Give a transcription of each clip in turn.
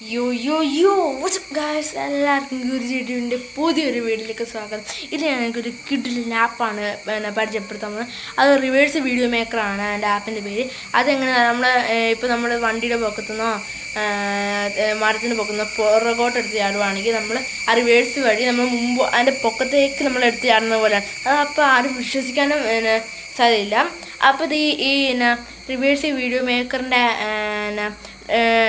യോ യോ യോ. ഗായ്സ് എല്ലാവർക്കും ഗുരുചേട്ടിയുടെ പുതിയൊരു വീഡിയോയിലേക്ക് സ്വാഗതം. ഇത് ഞങ്ങൾക്കൊരു കിഡിൽ ആപ്പാണ് പിന്നെ പരിചയപ്പെടുത്താൻ പോകുന്നത് അത് റിവേഴ്സ് വീഡിയോ മേക്കറാണ് എന്റെ ആപ്പിന്റെ പേര്. അതെങ്ങനെ നമ്മൾ ഇപ്പോൾ നമ്മൾ വണ്ടിയുടെ പൊക്കത്തുനിന്നോ മരത്തിന്റെ പൊക്കുന്ന പുറകോട്ട് എടുത്ത് ചാടുവാണെങ്കിൽ നമ്മൾ ആ റിവേഴ്സ് വഴി നമ്മൾ മുമ്പ് അതിന്റെ പൊക്കത്തേക്ക് നമ്മൾ എടുത്ത് ചാടുന്ന പോലെയാണ്. അത് അപ്പോൾ ആരും വിശ്വസിക്കാനും സാധ്യതയില്ല. അപ്പോൾ ഈ ഈ എന്നാ റിവേഴ്സ് വീഡിയോ മേക്കറിന്റെ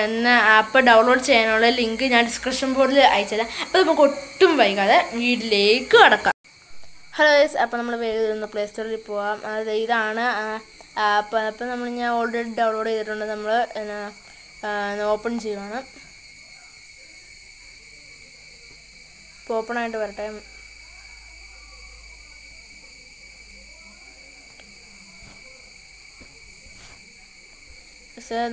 എന്നാ ആപ്പ് ഡൗൺലോഡ് ചെയ്യാനുള്ള ലിങ്ക് ഞാൻ ഡിസ്ക്രിപ്ഷൻ ബോർഡിൽ അയച്ചുതരാം അപ്പോൾ നമുക്ക് ഒട്ടും വൈകാതെ വീട്ടിലേക്ക് കടക്കാം. ഹലോ ഗൈസ് അപ്പോൾ നമ്മൾ വേഗം ഒന്ന് പ്ലേ സ്റ്റോറിൽ പോവാം. അത് ഇതാണ് ആപ്പ് അപ്പോൾ നമ്മൾ ഞാൻ ഓൾറെഡി ഡൗൺലോഡ് ചെയ്തിട്ടുണ്ട്. നമ്മൾ ഓപ്പൺ ചെയ്യുവാണ് ഇപ്പോൾ ഓപ്പൺ ആയിട്ട് വരട്ടെ.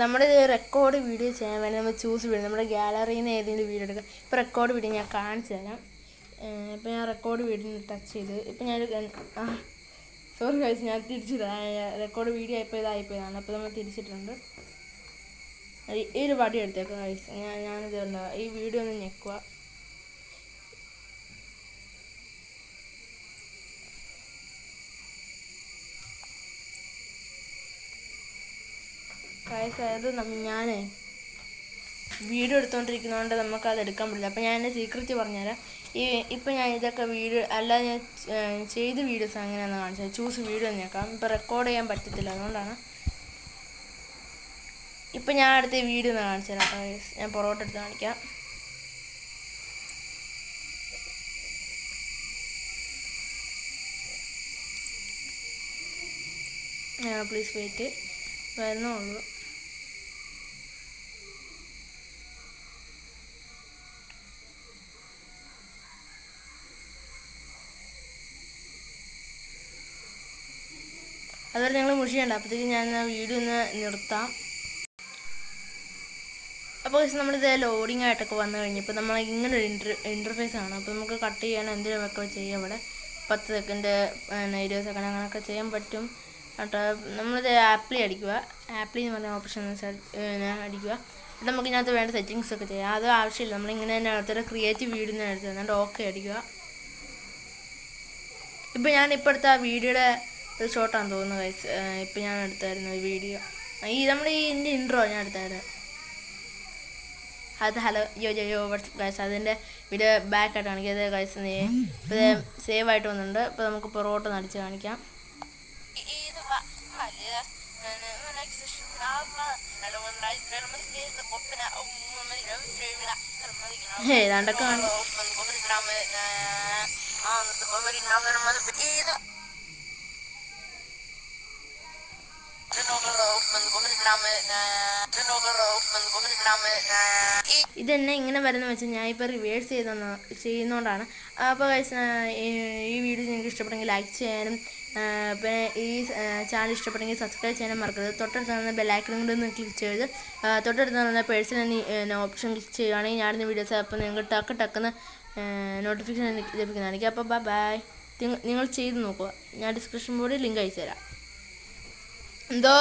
നമ്മുടെ റെക്കോർഡ് വീഡിയോ ചെയ്യാൻ വേണ്ടി നമ്മൾ ചൂസ് വീഡിയോ നമ്മുടെ ഗാലറിയിൽ നിന്ന് ഏതെങ്കിലും വീഡിയോ എടുക്കാം ഇപ്പോൾ റെക്കോർഡ് വീഡിയോ ഞാൻ കാണിച്ചു തരാം. ഇപ്പോൾ ഞാൻ റെക്കോർഡ് വീഡിയോ ടച്ച് ചെയ്ത് ഇപ്പോൾ ഞാൻ സോറി കഴിച്ച് ഞാൻ തിരിച്ചിടാം റെക്കോർഡ് വീഡിയോ ആയപ്പോൾ ഇതായിപ്പോയതാണ്. അപ്പോൾ നമ്മൾ തിരിച്ചിട്ടുണ്ട്. ഈ ഒരു വടി എടുത്തേക്കാം കഴിച്ച് ഞാൻ ഞാനിത് ഈ വീഡിയോ ഒന്ന് ഞെക്കുക അതായത് ഞാനേ വീഡിയോ എടുത്തുകൊണ്ടിരിക്കുന്നതുകൊണ്ട് നമുക്ക് അത് എടുക്കാൻ പറ്റില്ല. അപ്പോൾ ഞാൻ എന്റെ സീക്രറ്റ് പറഞ്ഞുതരാം. ഈ ഇപ്പം ഞാൻ ഇതൊക്കെ വീഡിയോ അല്ലാതെ ഞാൻ ചെയ്ത് വീഡിയോസ് അങ്ങനെയാണെന്ന് കാണിച്ചത്. ചൂസ് വീഡിയോ നോക്കാം ഇപ്പം റെക്കോർഡ് ചെയ്യാൻ പറ്റത്തില്ല അതുകൊണ്ടാണ്. ഇപ്പം ഞാൻ അടുത്ത വീഡിയോ ഒന്ന് കാണിച്ചു തരാം അപ്പോൾ ഞാൻ പൊറോട്ട എടുത്ത് കാണിക്കാം. പ്ലീസ് വെയിറ്റ് വരുന്നുള്ളൂ അതുപോലെ നിങ്ങൾ മുഷിയണ്ട. അപ്പോഴത്തേക്ക് ഞാൻ വീഡിയോ ഒന്ന് നിർത്താം. അപ്പോൾ നമ്മളിത് ലോഡിങ് ആയിട്ടൊക്കെ വന്നു കഴിഞ്ഞപ്പോൾ നമ്മൾ ഇങ്ങനെ ഒരു ഇന്റർ ഇന്റർഫേസ് ആണ്. അപ്പോൾ നമുക്ക് കട്ട് ചെയ്യാൻ എന്തിനൊക്കെ ചെയ്യാം ഇവിടെ. പത്ത് സെക്കൻഡ് പിന്നെ ഇരുപത് സെക്കൻഡ് അങ്ങനെയൊക്കെ ചെയ്യാൻ പറ്റും. കേട്ടോ? നമ്മളിത് ആപ്ലി അടിക്കുക. ആപ്ലി എന്ന് പറഞ്ഞ ഓപ്ഷൻ അടിക്കുക. എന്നിട്ട് നമുക്ക് ഇതിനകത്ത് വേണ്ട സെറ്റിങ്സ് ഒക്കെ ചെയ്യാം. അത് ആവശ്യമില്ല. നമ്മളിങ്ങനെ തന്നെ അടുത്തൊരു ക്രിയേറ്റീവ് വീഡിയോ എടുത്ത് എന്നിട്ട് ഓക്കെ അടിക്കുക. ഇപ്പം ഞാൻ ഇപ്പോൾ എടുത്ത വീഡിയോയുടെ ഒരു ഷോട്ടാന്ന് തോന്നുന്നു ഗൈസ് ഇപ്പം ഞാൻ എടുത്തായിരുന്നു ഈ വീഡിയോ ഈ നമ്മുടെ ഈ എന്റെ ഇൻട്രോ ഞാൻ എടുത്തായിരുന്നു. അത് ഹലോ യോ ജോ യോ വാട്സപ്പ് ഗൈസ് അതിന്റെ വീഡിയോ ബാക്ക് ആയിട്ട് കാണിക്കാം. ഇത് നീ ഇപ്പോൾ സേവ് ആയിട്ട് വന്നിട്ടുണ്ട്. ഇപ്പോൾ നമുക്ക് പുറകോട്ട് നടിച്ച് കാണിക്കാം. ഏതാണ്ടൊക്കെ കാണും ഇതെന്നെ ഇങ്ങനെ വരുന്ന വെച്ചാൽ ഞാൻ ഇപ്പൊ റിവേഴ്സ് ചെയ്ത ചെയ്യുന്നതുകൊണ്ടാണ് അപ്പോൾ ഈ വീഡിയോ നിങ്ങൾക്ക് ഇഷ്ടപ്പെട്ടെങ്കിൽ ലൈക്ക് ചെയ്യാനും പിന്നെ ഈ ചാനൽ ഇഷ്ടപ്പെട്ടെങ്കിൽ സബ്സ്ക്രൈബ് ചെയ്യാനും മറക്കരുത്. തൊട്ടടുത്ത് നിന്ന് ബെല്ലൈക്കണും കൂടി ഒന്ന് ക്ലിക്ക് ചെയ്ത് തൊട്ടടുത്ത് നിന്ന് പേഴ്സണൽ ഓപ്ഷൻ ക്ലിക്ക് ചെയ്യുകയാണെങ്കിൽ ഞാനിന്ന് വീഡിയോസ് അപ്പോൾ നിങ്ങൾക്ക് ടക്ക് ടക്കുന്ന് നോട്ടിഫിക്കേഷൻ ലഭിക്കുന്നതായിരിക്കും. അപ്പോൾ ബൈ ബൈ നിങ്ങൾ ചെയ്ത് നോക്കുക. ഞാൻ ഡിസ്ക്രിപ്ഷൻ ബോർഡിൽ ലിങ്ക് അയച്ചു തരാം. എന്തോ?